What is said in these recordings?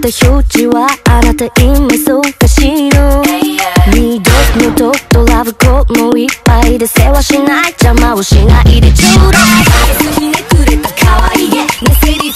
た表示はあなた今忙しいの二度二度とラブコーもいっぱいで世話しない邪魔をしないでちょうだい。ひねくれた可愛げねせり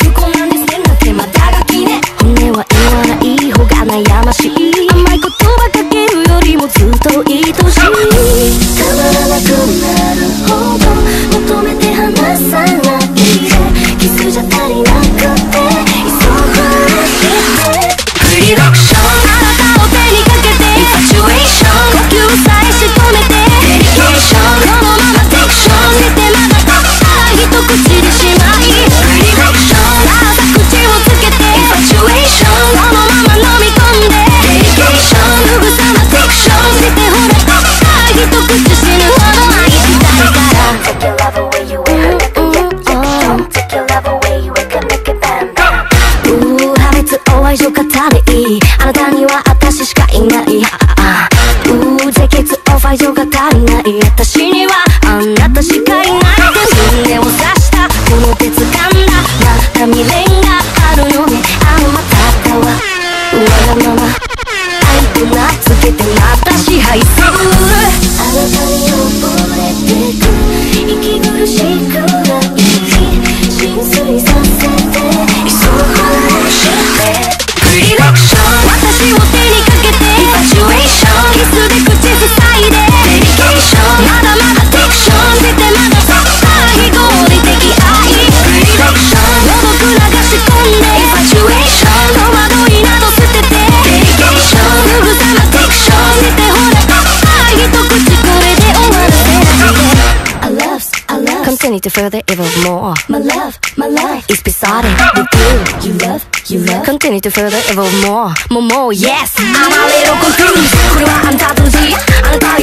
り私の Continue to further evolve more. My love, my life is beside it with you. You love, you love. Continue to further evolve more. More, more, yes. I'm a little confused. 구름 안 타든지, 안 타.